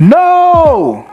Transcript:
No!